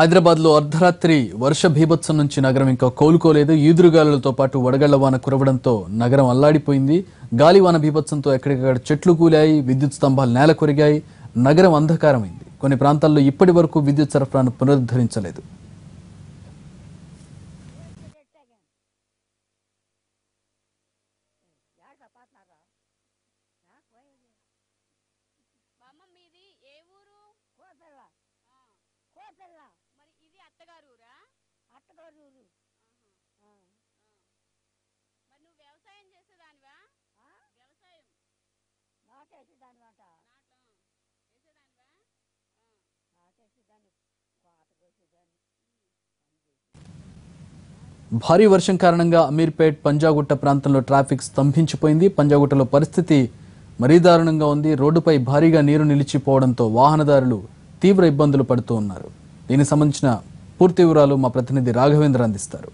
హైదరాబాద్లో అర్ధరాత్రి వర్ష భీభత్సం నుంచి నగరం ఇంకా కోలుకోలేదు. ఈదురుగాలులతో పాటు వడగళ్ళ వాన కురవడంతో నగరం అల్లాడిపోయింది. గాలివాన భీభత్సంతో ఎక్కడికక్కడ చెట్లు కూలాయి విద్యుత్ స్తంభాలు నేల కొరిగాయి. నగరం అంధకారమైంది. కొన్ని ప్రాంతాల్లో ఇప్పటి వరకు విద్యుత్ సరఫరాను పునరుద్ధరించలేదు. ఏ ఊరు? అత్తగారు ఊరా అత్తగారు ఊరు ఆ. మరి నువ్వు వ్యవసాయం చేసేదానివా? వ్యవసాయం. నాటేసేదాన్ని కోత కోసేదాన్ని భారీ వర్షం కారణంగా అమీర్పేట్ పంజాగుట్ట ప్రాంతంలో ట్రాఫిక్ స్తంభించిపోయింది. పంజాగుట్టలో పరిస్థితి మరీ దారుణంగా ఉంది. రోడ్డుపై భారీగా నీరు నిలిచిపోవడంతో వాహనదారులు తీవ్ర ఇబ్బందులు పడుతూ ఉన్నారు. దీనికి సంబంధించిన పూర్తి వివరాలు మా ప్రతినిధి రాఘవేంద్ర అందిస్తారు.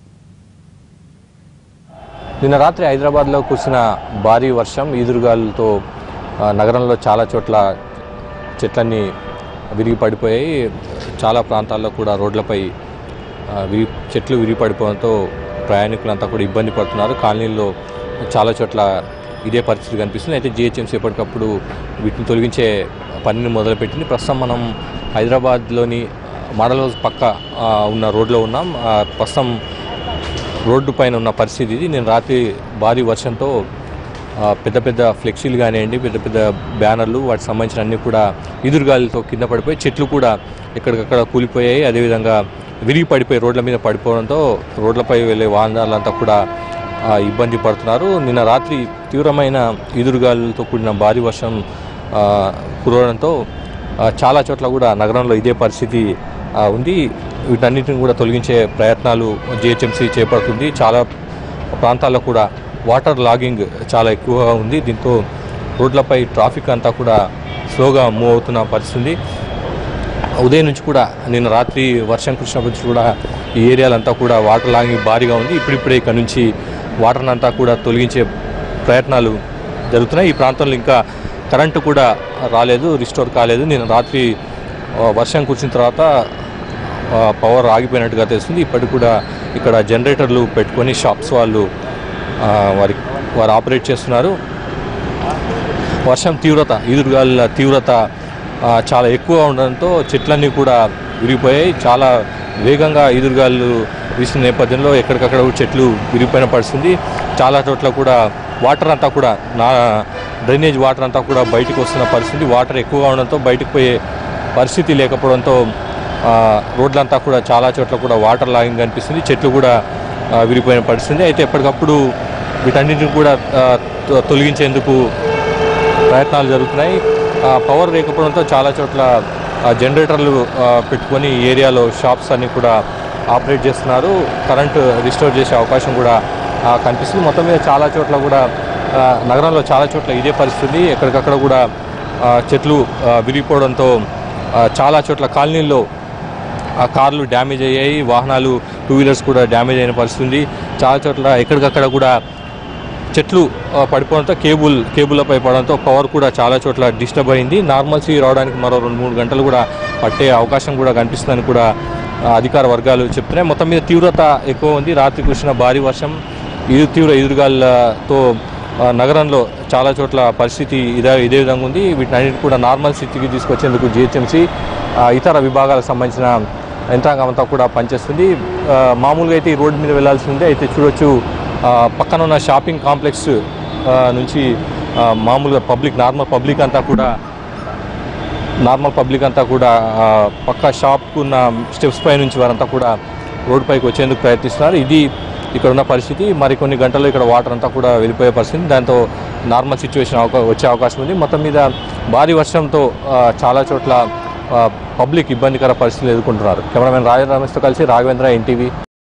నిన్న రాత్రి హైదరాబాద్లో కురిసిన భారీ వర్షం ఈదురుగాలులతో నగరంలో చాలా చోట్ల చెట్లన్నీ విరిగి పడిపోయాయి చాలా ప్రాంతాల్లో కూడా రోడ్లపై విరి చెట్లు విరిగి పడిపోవడంతో ప్రయాణికులంతా కూడా ఇబ్బంది పడుతున్నారు. కాలనీల్లో చాలా చోట్ల ఇదే పరిస్థితి కనిపిస్తుంది. అయితే జిహెచ్ఎంసీ ఎప్పటికప్పుడు వీటిని తొలగించే పనిని మొదలుపెట్టింది. ప్రస్తుతం మనం హైదరాబాద్లోని మడలో పక్క ఉన్న రోడ్లో ఉన్నాం. ప్రస్తుతం రోడ్డు పైన ఉన్న పరిస్థితి ఇది. నేను రాత్రి భారీ వర్షంతో పెద్ద పెద్ద ఫ్లెక్సీలు కానివ్వండి పెద్ద పెద్ద బ్యానర్లు వాటికి సంబంధించిన అన్నీ కూడా ఎదురుగాలితో కింద పడిపోయి చెట్లు కూడా ఎక్కడికక్కడ కూలిపోయాయి. అదేవిధంగా విరిగి పడిపోయి రోడ్ల మీద పడిపోవడంతో రోడ్లపై వెళ్ళే వాహనాలంతా కూడా ఇబ్బంది పడుతున్నారు. నిన్న రాత్రి తీవ్రమైన ఎదురుగాలులతో కూడిన భారీ వర్షం కురవడంతో చాలా చోట్ల కూడా నగరంలో ఇదే పరిస్థితి ఉంది. వీటన్నిటిని కూడా తొలగించే ప్రయత్నాలు జిహెచ్ఎంసీ చేపడుతుంది. చాలా ప్రాంతాల్లో కూడా వాటర్ లాగింగ్ చాలా ఎక్కువగా ఉంది. దీంతో రోడ్లపై ట్రాఫిక్ అంతా కూడా స్లోగా మూవ్ అవుతున్న పరిస్థితి ఉదయం నుంచి కూడా నిన్న రాత్రి వర్షం కురిసినప్పటి నుంచి కూడా ఈ ఏరియాలంతా కూడా వాటర్ లాగింగ్ భారీగా ఉంది. ఇప్పుడిప్పుడే ఇక్కడ నుంచి వాటర్ అంతా కూడా తొలగించే ప్రయత్నాలు జరుగుతున్నాయి. ఈ ప్రాంతంలో ఇంకా కరెంటు కూడా రాలేదు రిస్టోర్ కాలేదు. నేను రాత్రి వర్షం కురిసిన తర్వాత పవర్ ఆగిపోయినట్టుగా తెలుస్తుంది. ఇప్పటికి కూడా ఇక్కడ జనరేటర్లు పెట్టుకొని షాప్స్ వాళ్ళు వారి వారు ఆపరేట్ చేస్తున్నారు. వర్షం తీవ్రత ఈదురుగాలుల తీవ్రత చాలా ఎక్కువ ఉండడంతో చెట్లన్నీ కూడా విరిగిపోయాయి. చాలా వేగంగా ఈదురుగాలు వీసిన నేపథ్యంలో ఎక్కడికక్కడ చెట్లు విరిగిపోయిన పడుతుంది చాలా చోట్ల కూడా వాటర్ అంతా కూడా నా డ్రైనేజ్ వాటర్ అంతా కూడా బయటకు వస్తున్న పరిస్థితి వాటర్ ఎక్కువగా ఉండడంతో బయటకు పోయే పరిస్థితి లేకపోవడంతో రోడ్లంతా కూడా చాలా చోట్ల కూడా వాటర్ లాగింగ్ కనిపిస్తుంది చెట్లు కూడా విరిగిపోయిన పరిస్థితి. అయితే ఎప్పటికప్పుడు వీటన్నిటిని కూడా తొలగించేందుకు ప్రయత్నాలు జరుగుతున్నాయి. ఆ, పవర్ లేకపోవడంతో చాలా చోట్ల జనరేటర్లు పెట్టుకొని ఏరియాలో షాప్స్ అన్నీ కూడా ఆపరేట్ చేస్తున్నారు. కరెంటు రిస్టోర్ చేసే అవకాశం కూడా కనిపిస్తుంది. మొత్తం మీద చాలా చోట్ల కూడా నగరంలో చాలా చోట్ల ఇదే పరిస్థితి. ఎక్కడికక్కడ కూడా చెట్లు విరిగిపోవడంతో చాలా చోట్ల కాలనీల్లో ఆ కార్లు డ్యామేజ్ అయ్యాయి. వాహనాలు టూ వీలర్స్ కూడా డ్యామేజ్ అయిన పరిస్థితి చాలా చోట్ల ఎక్కడికక్కడ కూడా చెట్లు పడిపోవడంతో కేబుల్ కేబుల్లపై పడడంతో పవర్ కూడా చాలా చోట్ల డిస్టర్బ్ అయింది. నార్మల్సీ రావడానికి మరో రెండు మూడు గంటలు కూడా పట్టే అవకాశం కూడా కనిపిస్తుందని కూడా అధికార వర్గాలు చెప్తున్నాయి. మొత్తం మీద తీవ్రత ఎక్కువ ఉంది. రాత్రి కురిసిన భారీ వర్షం ఇది తీవ్ర ఎదురుగాలతో నగరంలో చాలా చోట్ల పరిస్థితి ఇదే ఇదే విధంగా ఉంది. వీటినన్నిటి కూడా నార్మల్ స్థితికి తీసుకొచ్చేందుకు జిహెచ్ఎంసీ ఇతర విభాగాలకు సంబంధించిన యంత్రాంగం అంతా కూడా పనిచేస్తుంది. మామూలుగా అయితే ఈ రోడ్డు మీద వెళ్ళాల్సి ఉంది అయితే చూడొచ్చు. పక్కన ఉన్న షాపింగ్ కాంప్లెక్స్ నుంచి మామూలుగా పబ్లిక్ నార్మల్ పబ్లిక్ అంతా కూడా నార్మల్ పబ్లిక్ అంతా కూడా పక్క షాప్కు ఉన్న స్టెప్స్ పై నుంచి వారంతా కూడా రోడ్డు పైకి వచ్చేందుకు ప్రయత్నిస్తున్నారు. ఇది ఇక్కడ ఉన్న పరిస్థితి. మరికొన్ని గంటల్లో ఇక్కడ వాటర్ అంతా కూడా వెళ్ళిపోయే పరిస్థితి. దాంతో నార్మల్ సిచ్యువేషన్ వచ్చే అవకాశం ఉంది. మొత్తం మీద భారీ వర్షంతో చాలా చోట్ల పబ్లిక్ ఇబ్బందికర పరిస్థితులు ఎదుర్కొంటున్నారు. కెమెరామెన్ రాజా రమేష్తో కలిసి రాఘవేంద్ర ఎన్టీవీ